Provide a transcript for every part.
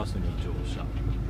バスに乗車。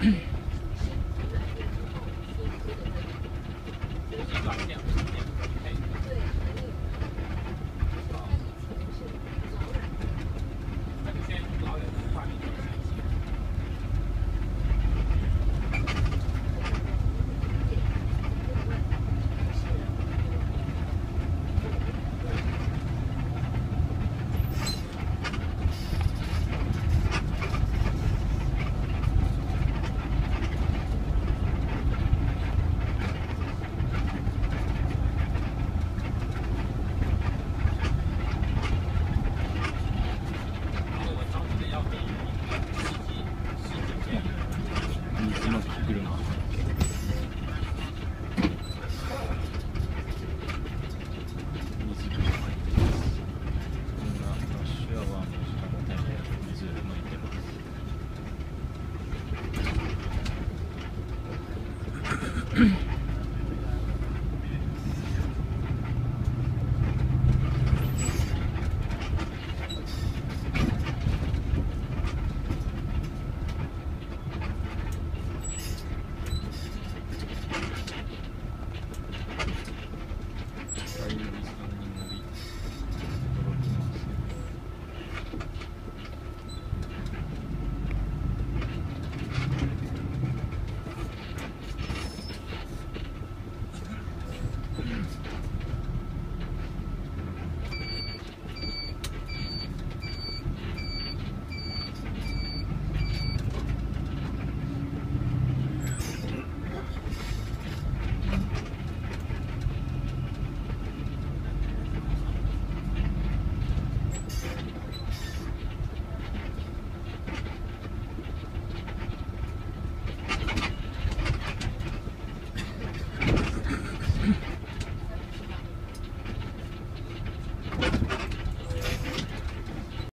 Mm-hmm.